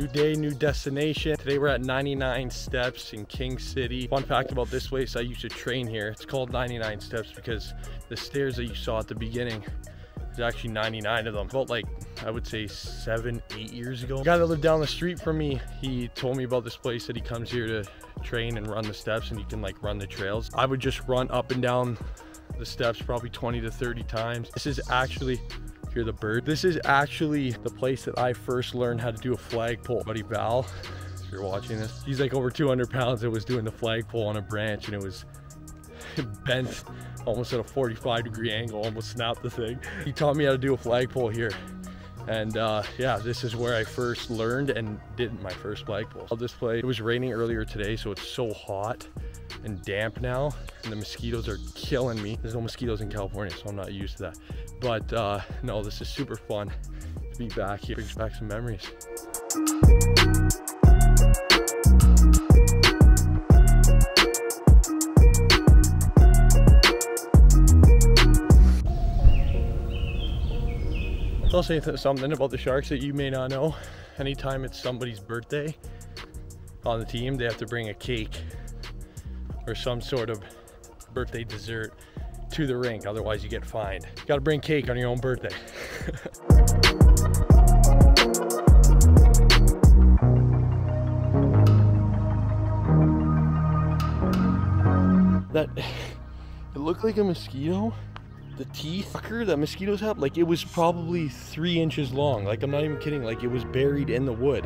day, new destination. Today we're at 99 Steps in King City. Fun fact about this place, I used to train here. It's called 99 Steps because the stairs that you saw at the beginning there's actually 99 of them. About like, I would say seven, eight years ago. The guy that lived down the street from me, he told me about this place that he comes here to train and run the steps and you can like run the trails. I would just run up and down the steps probably 20 to 30 times. This is actually hear the bird. This is actually the place that I first learned how to do a flagpole. Buddy Val, if you're watching this, he's like over 200 pounds and was doing the flagpole on a branch and it was bent almost at a 45 degree angle, almost snapped the thing. He taught me how to do a flagpole here. And uh, yeah, this is where I first learned and did my first flagpole. This place, it was raining earlier today, so it's so hot and damp now, and the mosquitoes are killing me. There's no mosquitoes in California, so I'm not used to that. But uh, no, this is super fun to be back here. Brings back some memories. I'll say something about the Sharks that you may not know. Anytime it's somebody's birthday on the team, they have to bring a cake or some sort of birthday dessert to the rink. Otherwise, you get fined. You got to bring cake on your own birthday. that it looked like a mosquito the teeth that mosquitoes have, like it was probably three inches long. Like I'm not even kidding, like it was buried in the wood.